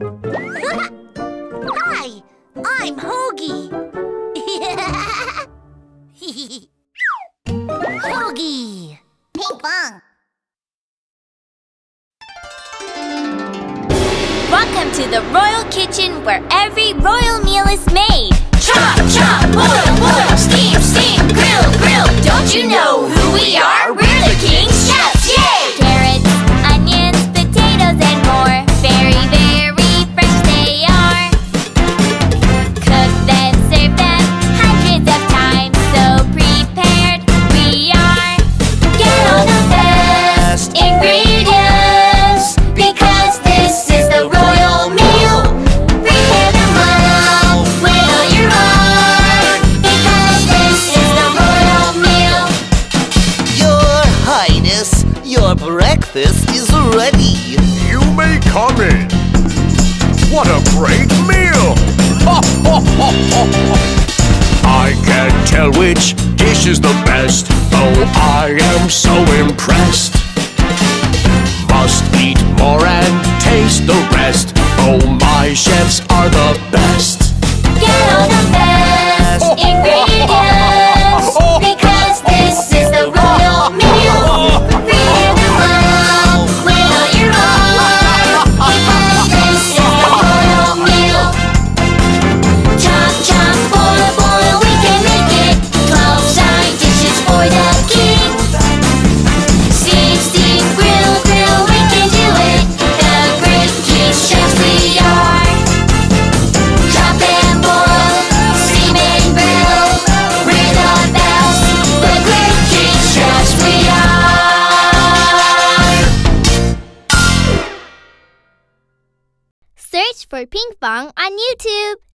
Hi, I'm Hogi. Hogi. Ping pong. Welcome to the Royal Kitchen where every royal meal is made. Chop, chop, boil, boil, steam, steam, grill, grill. Don't you know breakfast is ready. You may come in. What a great meal! I can't tell which dish is the best. Oh, I am so impressed. Must eat more and taste the rest. Oh, my chefs are the best. Search for Ping Pong on YouTube.